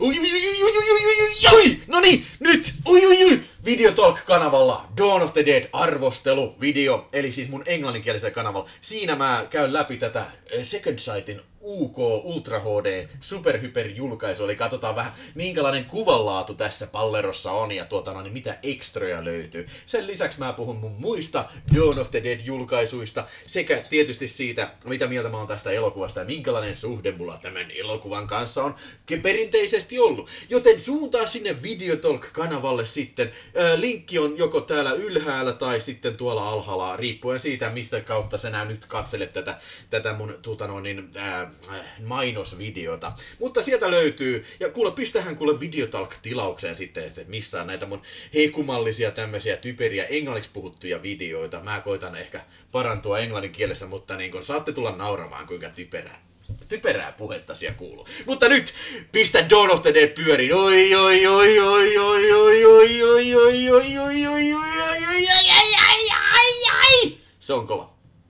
Oi, oi, oi, oi, oi, oi, oi, oi, no niin, nyt, oi, oi, oi, Videotalk-kanavalla Dawn of the Dead arvostelu video, eli siis mun englanninkielisellä kanavalla. Siinä mä käyn läpi tätä eh, Second Sightin UK Ultra HD superhyper julkaisu, eli katsotaan vähän minkälainen kuvanlaatu tässä pallerossa on ja tuota, no, niin mitä ekstroja löytyy. Sen lisäksi mä puhun mun muista Dawn of the Dead julkaisuista sekä tietysti siitä, mitä mieltä mä oon tästä elokuvasta ja minkälainen suhde mulla tämän elokuvan kanssa on perinteisesti ollut. Joten suuntaa sinne Videotalk-kanavalle sitten. Linkki on joko täällä ylhäällä tai sitten tuolla alhaalla, riippuen siitä, mistä kautta sä nyt katselet tätä, tätä mun tuota noin, niin, ää, mainosvideota. Mutta sieltä löytyy, ja kuule, pistähän kuule Videotalk-tilaukseen sitten, että missä on näitä mun heikumallisia tämmöisiä typeriä englanniksi puhuttuja videoita. Mä koitan ehkä parantua englannin kielessä, mutta niin kun saatte tulla nauramaan, kuinka typerää typerää puhetta siellä kuuluu. Mutta nyt pistä Dawn of the Dead pyöriin. Oi, oi, oi, oi, oi, oi, oi, oi, oi, oi, oi, oi, oi, oi, oi, oi, oi, oi, oi, oi, Se on kova.